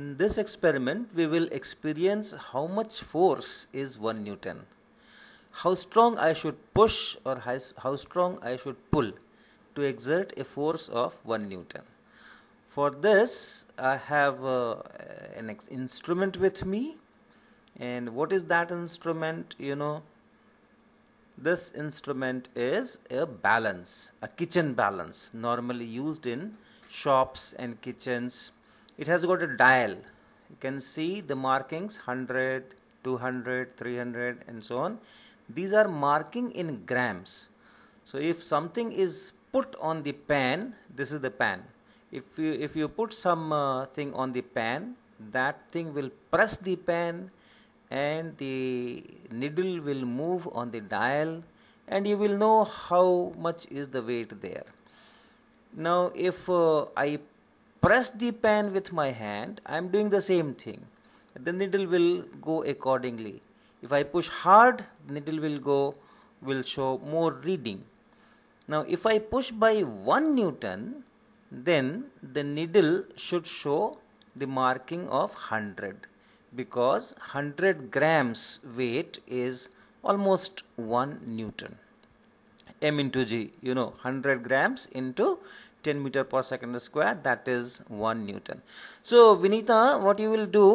In this experiment, we will experience how much force is 1 Newton. How strong I should push or how strong I should pull to exert a force of 1 Newton. For this, I have uh, an instrument with me. And what is that instrument? You know, this instrument is a balance, a kitchen balance, normally used in shops and kitchens it has got a dial. You can see the markings 100 200 300 and so on. These are marking in grams. So if something is put on the pan this is the pan. If you if you put some uh, thing on the pan that thing will press the pan and the needle will move on the dial and you will know how much is the weight there. Now if uh, i press the pan with my hand I am doing the same thing. The needle will go accordingly. If I push hard the needle will go will show more reading. Now if I push by 1 Newton then the needle should show the marking of 100 because 100 grams weight is almost 1 Newton. M into g you know 100 grams into 10 meter per second square that is 1 newton. So vinita what you will do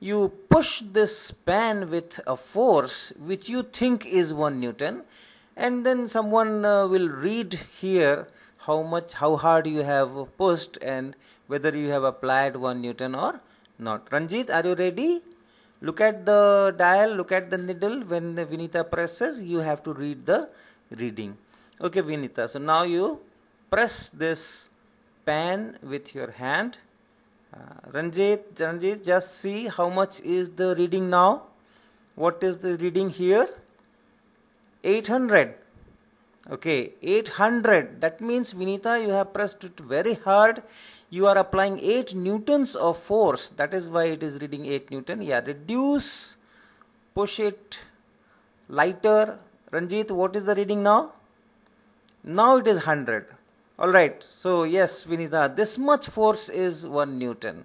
you push this pan with a force which you think is 1 newton and then someone uh, will read here how much how hard you have pushed and whether you have applied 1 newton or not. Ranjit are you ready? Look at the dial look at the needle. When vinita presses you have to read the reading. Okay vinita so now you press this pan with your hand. Uh, Ranjit, Ranjit just see how much is the reading now. What is the reading here? 800 okay 800 that means Vinita you have pressed it very hard. You are applying 8 newtons of force. That is why it is reading 8 newton. Yeah reduce push it lighter. Ranjit what is the reading now? Now it is 100 all right. So yes vinita this much force is 1 newton.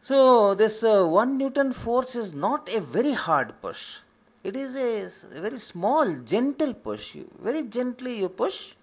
So this uh, 1 newton force is not a very hard push. It is a, very small gentle push. Very gently you push